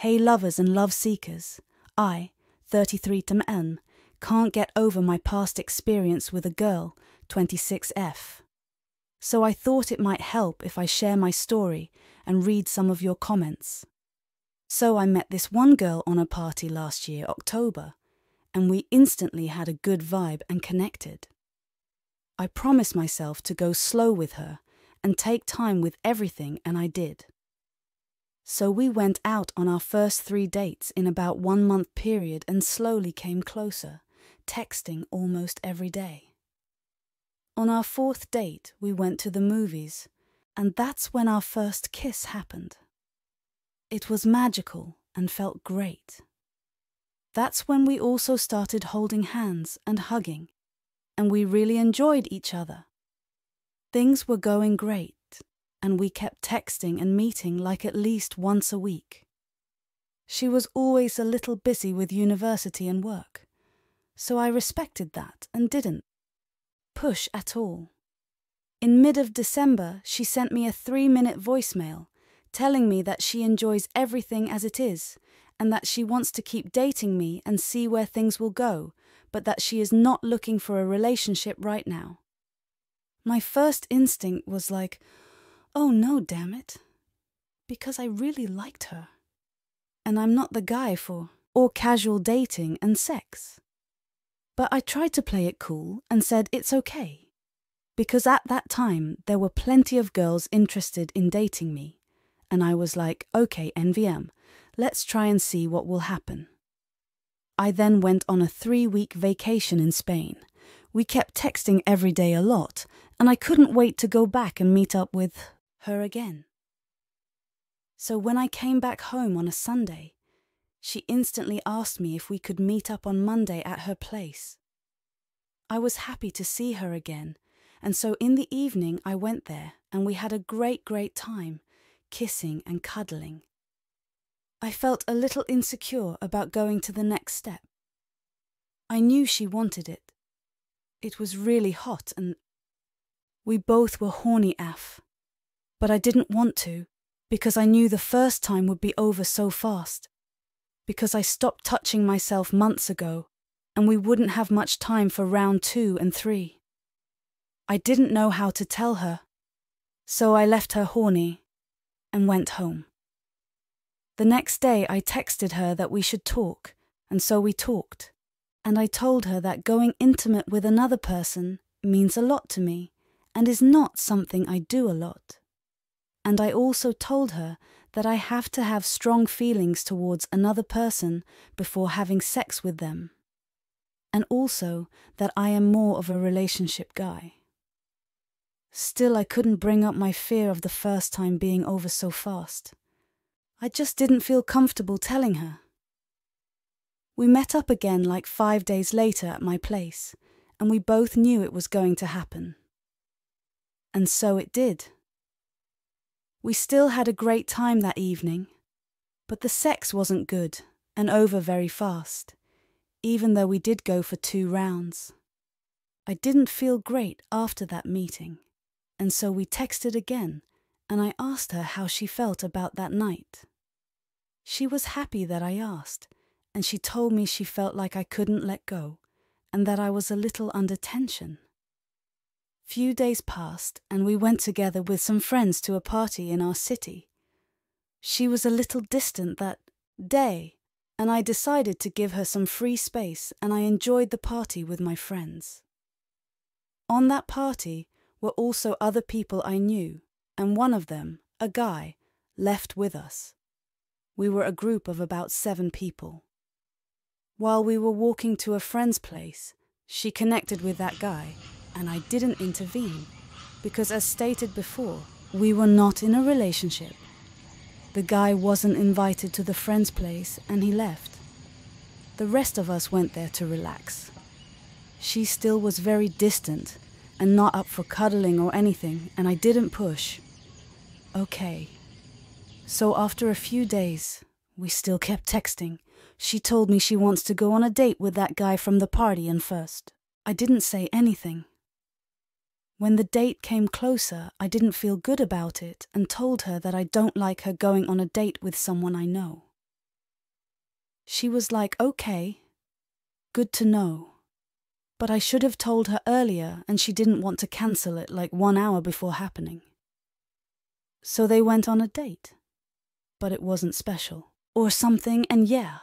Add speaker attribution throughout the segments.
Speaker 1: Hey, lovers and love seekers, I, 33 M, can't get over my past experience with a girl, 26F. So I thought it might help if I share my story and read some of your comments. So I met this one girl on a party last year, October, and we instantly had a good vibe and connected. I promised myself to go slow with her and take time with everything, and I did. So we went out on our first three dates in about one month period and slowly came closer, texting almost every day. On our fourth date, we went to the movies, and that's when our first kiss happened. It was magical and felt great. That's when we also started holding hands and hugging, and we really enjoyed each other. Things were going great, and we kept texting and meeting like at least once a week. She was always a little busy with university and work, so I respected that and didn't push at all. In mid of December, she sent me a three minute voicemail telling me that she enjoys everything as it is and that she wants to keep dating me and see where things will go, but that she is not looking for a relationship right now. My first instinct was like, oh no, damn it. Because I really liked her. And I'm not the guy for or casual dating and sex. But I tried to play it cool and said it's okay. Because at that time, there were plenty of girls interested in dating me. And I was like, okay, NVM, let's try and see what will happen. I then went on a three week vacation in Spain. We kept texting every day a lot, and I couldn't wait to go back and meet up with her again. So when I came back home on a Sunday, she instantly asked me if we could meet up on Monday at her place. I was happy to see her again, and so in the evening I went there and we had a great, great time, kissing and cuddling. I felt a little insecure about going to the next step. I knew she wanted it. It was really hot and we both were horny af. But I didn't want to because I knew the first time would be over so fast because I stopped touching myself months ago, and we wouldn't have much time for round two and three. I didn't know how to tell her, so I left her horny and went home. The next day, I texted her that we should talk, and so we talked. And I told her that going intimate with another person means a lot to me and is not something I do a lot. And I also told her that I have to have strong feelings towards another person before having sex with them. And also that I am more of a relationship guy. Still, I couldn't bring up my fear of the first time being over so fast. I just didn't feel comfortable telling her. We met up again like five days later at my place, and we both knew it was going to happen. And so it did. We still had a great time that evening, but the sex wasn't good and over very fast, even though we did go for two rounds. I didn't feel great after that meeting, and so we texted again, and I asked her how she felt about that night. She was happy that I asked, and she told me she felt like I couldn't let go, and that I was a little under tension. Few days passed, and we went together with some friends to a party in our city. She was a little distant that day, and I decided to give her some free space, and I enjoyed the party with my friends. On that party were also other people I knew, and one of them, a guy, left with us. We were a group of about seven people. While we were walking to a friend's place, she connected with that guy and I didn't intervene because, as stated before, we were not in a relationship. The guy wasn't invited to the friend's place and he left. The rest of us went there to relax. She still was very distant and not up for cuddling or anything, and I didn't push. Okay. So after a few days, we still kept texting. She told me she wants to go on a date with that guy from the party and first. I didn't say anything. When the date came closer, I didn't feel good about it and told her that I don't like her going on a date with someone I know. She was like, okay, good to know. But I should have told her earlier, and she didn't want to cancel it like one hour before happening. So they went on a date. But it wasn't special. Or something, and yeah.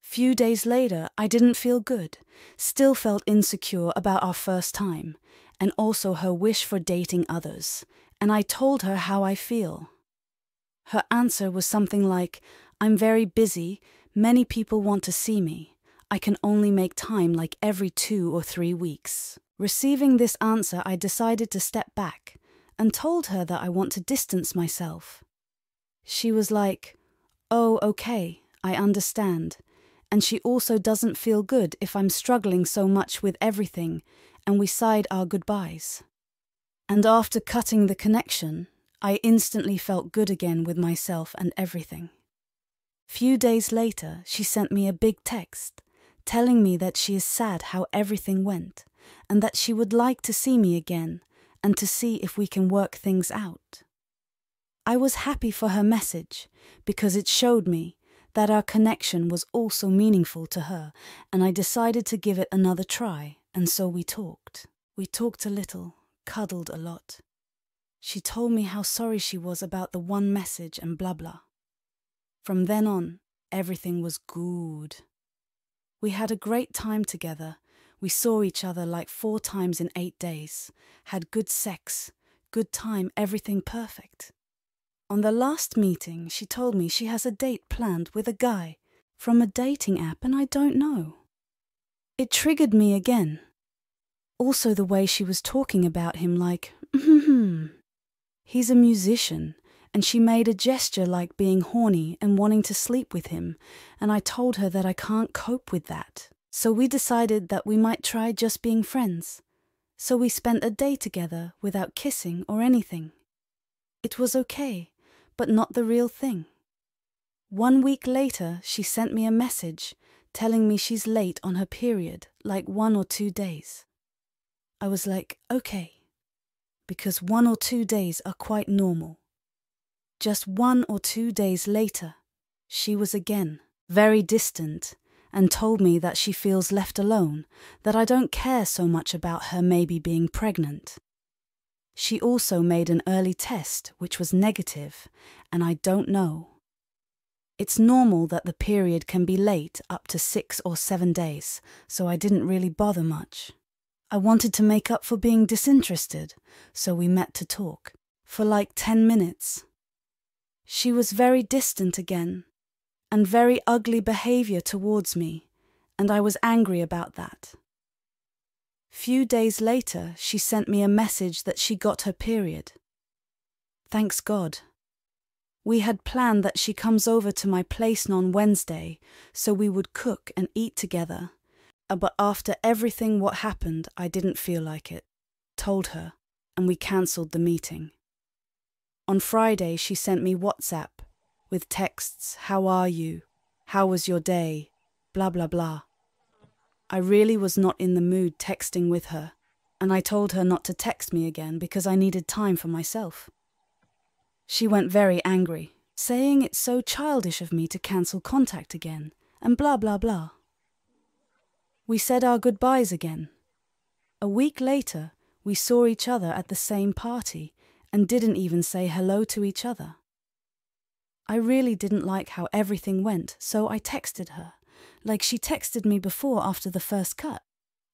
Speaker 1: Few days later, I didn't feel good, still felt insecure about our first time, and also her wish for dating others, and I told her how I feel. Her answer was something like, I'm very busy, many people want to see me. I can only make time like every two or three weeks. Receiving this answer, I decided to step back and told her that I want to distance myself. She was like, Oh, okay, I understand. And she also doesn't feel good if I'm struggling so much with everything, and we sighed our goodbyes. And after cutting the connection, I instantly felt good again with myself and everything. Few days later, she sent me a big text telling me that she is sad how everything went, and that she would like to see me again and to see if we can work things out. I was happy for her message because it showed me that our connection was also meaningful to her, and I decided to give it another try, and so we talked. We talked a little, cuddled a lot. She told me how sorry she was about the one message and blah blah. From then on, everything was good. We had a great time together. We saw each other like four times in eight days, had good sex, good time, everything perfect. On the last meeting, she told me she has a date planned with a guy from a dating app, and I don't know. It triggered me again. Also, the way she was talking about him, like, he's a musician, and she made a gesture like being horny and wanting to sleep with him, and I told her that I can't cope with that. So we decided that we might try just being friends. So we spent a day together without kissing or anything. It was okay, but not the real thing. One week later, she sent me a message telling me she's late on her period, like one or two days. I was like, okay, because one or two days are quite normal. Just one or two days later, she was again very distant and told me that she feels left alone, that I don't care so much about her maybe being pregnant. She also made an early test, which was negative, and I don't know. It's normal that the period can be late up to six or seven days, so I didn't really bother much. I wanted to make up for being disinterested, so we met to talk. For like ten minutes. She was very distant again, and very ugly behaviour towards me, and I was angry about that. Few days later, she sent me a message that she got her period. Thanks God. We had planned that she comes over to my place on Wednesday, so we would cook and eat together. Uh, but after everything what happened, I didn't feel like it. Told her, and we cancelled the meeting. On Friday, she sent me WhatsApp with texts How are you? How was your day? Blah, blah, blah. I really was not in the mood texting with her, and I told her not to text me again because I needed time for myself. She went very angry, saying it's so childish of me to cancel contact again, and blah, blah, blah. We said our goodbyes again. A week later, we saw each other at the same party and didn't even say hello to each other. I really didn't like how everything went, so I texted her, like she texted me before after the first cut.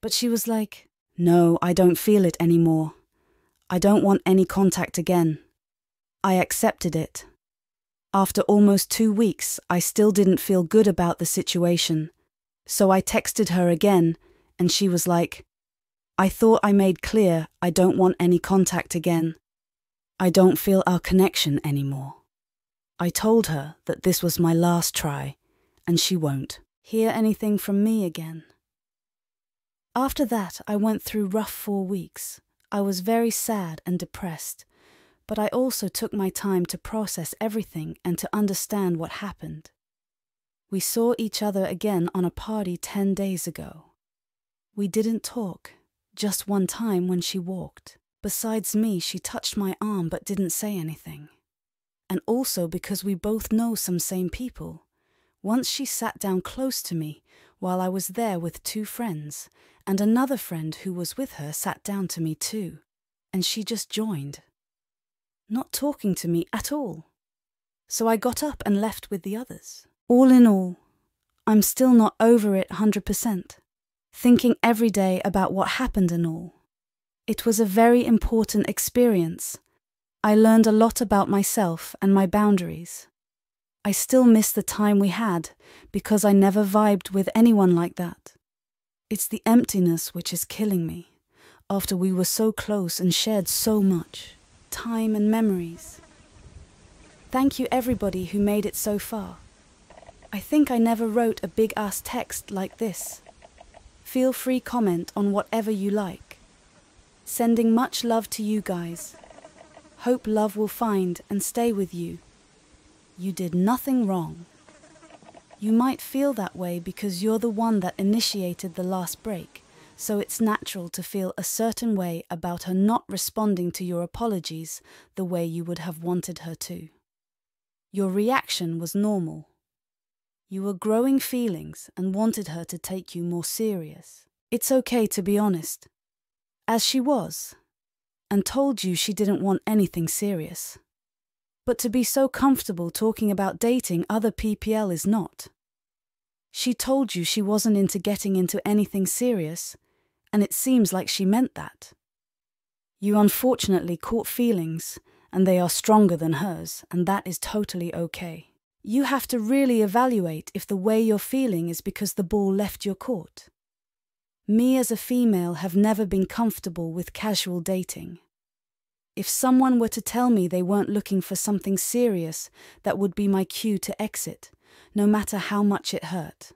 Speaker 1: But she was like, No, I don't feel it anymore. I don't want any contact again. I accepted it. After almost two weeks, I still didn't feel good about the situation, so I texted her again, and she was like, I thought I made clear I don't want any contact again. I don't feel our connection anymore. I told her that this was my last try, and she won't hear anything from me again. After that, I went through rough four weeks. I was very sad and depressed, but I also took my time to process everything and to understand what happened. We saw each other again on a party 10 days ago. We didn't talk, just one time when she walked. Besides me, she touched my arm but didn't say anything. And also because we both know some same people. Once she sat down close to me while I was there with two friends, and another friend who was with her sat down to me too, and she just joined. Not talking to me at all. So I got up and left with the others. All in all, I'm still not over it 100%, thinking every day about what happened and all. It was a very important experience. I learned a lot about myself and my boundaries. I still miss the time we had because I never vibed with anyone like that. It's the emptiness which is killing me after we were so close and shared so much time and memories. Thank you, everybody who made it so far. I think I never wrote a big ass text like this. Feel free comment on whatever you like. Sending much love to you guys. Hope love will find and stay with you. You did nothing wrong. You might feel that way because you're the one that initiated the last break, so it's natural to feel a certain way about her not responding to your apologies the way you would have wanted her to. Your reaction was normal. You were growing feelings and wanted her to take you more serious. It's okay to be honest, as she was, and told you she didn't want anything serious. But to be so comfortable talking about dating other PPL is not. She told you she wasn't into getting into anything serious, and it seems like she meant that. You unfortunately caught feelings, and they are stronger than hers, and that is totally okay. You have to really evaluate if the way you're feeling is because the ball left your court. Me as a female have never been comfortable with casual dating. If someone were to tell me they weren't looking for something serious, that would be my cue to exit, no matter how much it hurt.